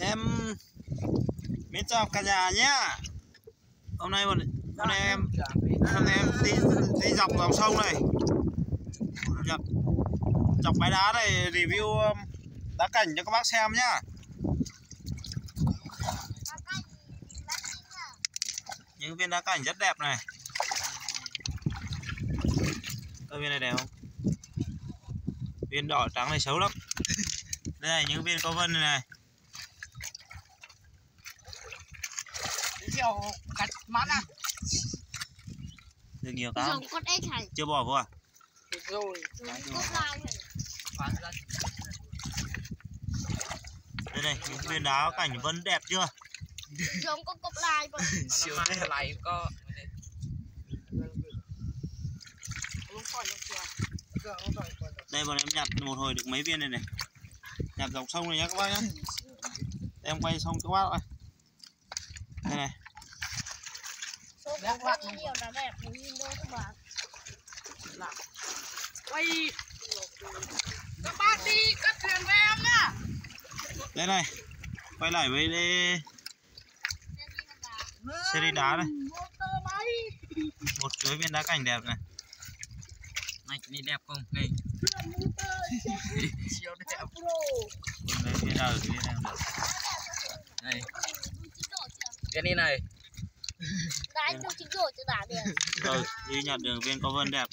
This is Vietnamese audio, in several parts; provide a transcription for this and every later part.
em mến chào cả nhà nhá. Hôm nay bọn hôm nay em hôm nay em đi đi dọc dòng sông này. Dọc dọc bãi đá này review um, đá cảnh cho các bác xem nhá. Những viên đá cảnh rất đẹp này. Ơ viên này đẹp không? Viên đỏ trắng này xấu lắm đây này những viên có vân này, này. Kiểu cắt mắt à? Được nhiều cá không? Con ếch này. Chưa bỏ vô à? Rồi. Này. Phán ra. Đây này những viên đá cảnh vân đẹp chưa? Dùng con cốt lai mà Siêu đẹp. lại có. Đây bọn em nhặt một hồi được mấy viên này này nhặt dòng sông này nhá các bác nhá. Em quay xong các bác ơi đây này. Nhiều là đẹp nhìn. Đôi các bạn Quay. Các bác đi cắt thuyền với em nhá. Đây này. Quay lại với đây, series đá này một chuỗi viên đá cảnh đẹp này. Này này đẹp không? Này Siêu đẹp. Viên nào viên nào được. Này. Cái này này. Anh dùng chính rồi được đi nhặt đường viên có vân đẹp.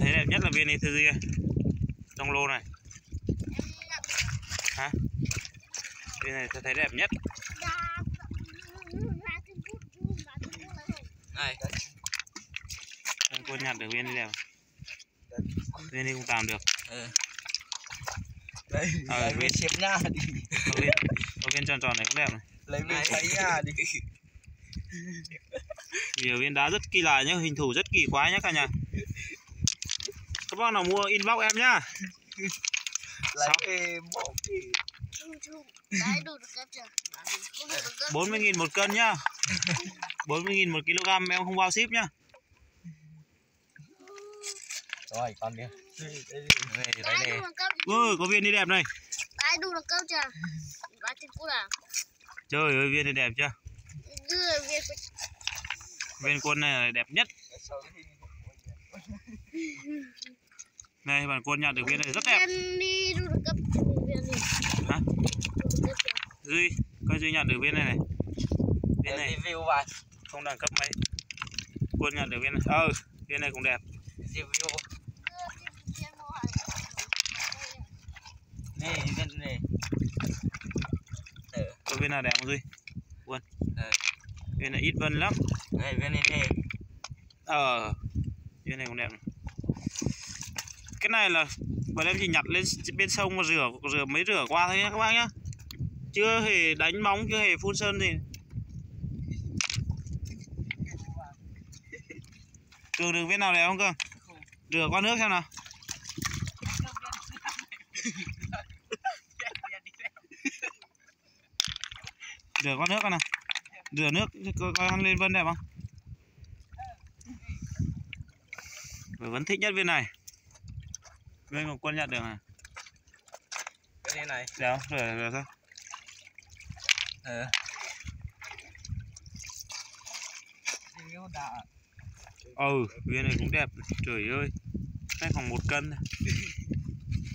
Thấy đẹp nhất là viên này thư gì trong lô này. Hả viên này tôi thấy đẹp nhất. Này. Em cô nhặt được viên này đẹp viên này cũng tạm được. Ừ. Đây Ờ, Lấy viên- xếp nha đi. viên viên tròn tròn này cũng đẹp này. Lấy viên thấy nha đi. Nhiều viên đá rất kỳ lạ nhá hình thù rất kỳ quái nhá cả nhà. Các bác nào mua inbox em nhá. Lấy cái bộ 40 nghìn một cân nhá. 40 nghìn một kg em không bao ship nhá. Rồi con đi. Đây Đấy này ôi có viên này đẹp này. Đấy đủ được cấp chưa? Đã trên cút à trời ơi viên này đẹp chưa? Đưa việc viên quân này là đẹp nhất. Này bạn quân nhặt được viên này rất đẹp. Viên đi đủ được cấp Viên đi hả Đủ được cấp chưa duy coi duy nhặt được viên này này. Viên này. Review vào không đẳng cấp mấy. Quân nhặt được viên này. Ờ viên này cũng đẹp. Review. Này viên này. Có viên nào đẹp không duy? Quân. Ờ. viên này ít vân lắm. Này viên này này ờ. Viên này cũng đẹp cái này là bọn em chỉ nhặt lên bên sông mà rửa rửa mới rửa qua thôi nhá các bác nhá chưa hề đánh bóng chưa hề phun sơn gì. Cường được viên nào đẹp không cường rửa qua nước xem nào. Rửa qua nước nào. Rửa nước coi ăn lên vân đẹp không? Tôi vẫn thích nhất viên này. Viên của quân nhặt được à? Cái này này. Không? Rửa rửa thôi Ờ ừ viên này cũng đẹp. Trời ơi. Này khoảng một cân.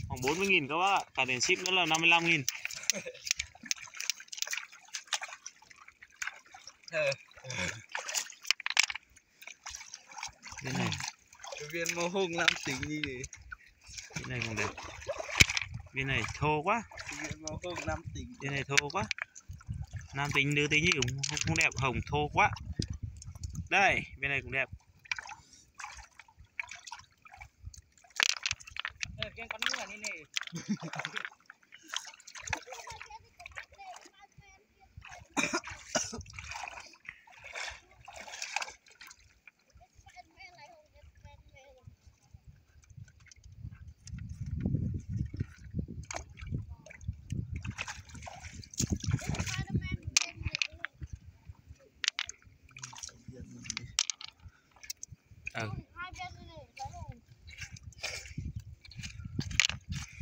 Khoảng 40 nghìn các bác ạ. Cả tiền ship nữa là 55 nghìn. Viên này. Cái viên màu hồng làm tính gì viên này cũng đẹp. Viên này thô quá. Viên màu hồng làm tính. Viên này thô quá nam tính nữ tính gì cũng không, đẹp hồng thô quá. Đây viên này cũng đẹp. Con này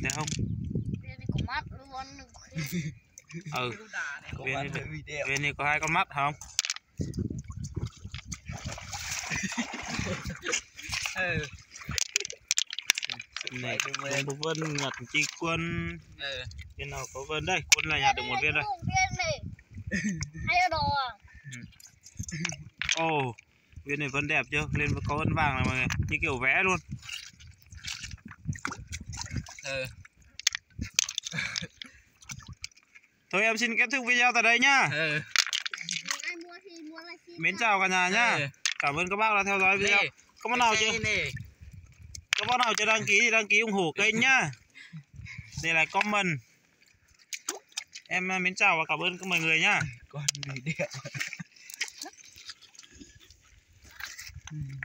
Được không? bên này có mắt luôn Ừ. Đà này. Bạn này- video Bên này. Có hai con mắt không? ừ. Này, rồi. có vân nhặt chi quân. Ừ. Bên nào có vân đây? Quân là nhặt được một viên đây. Viên này. Hay đồ à? Ồ viên này vân đẹp chưa? Lên có vân vàng này mọi người. Như kiểu vẽ luôn ừ. Thôi em xin kết thúc video tại đây nhá. Ừ. Ai mua thì mua là xin mến chào cả nhà nhá. Ừ. cảm ơn các bác đã theo dõi video. Nè, có bác nào chưa? này có bác nào chưa đăng ký thì đăng ký ủng hộ kênh nhá. Để lại comment. Em mến chào và cảm ơn các mọi người nhá. Con video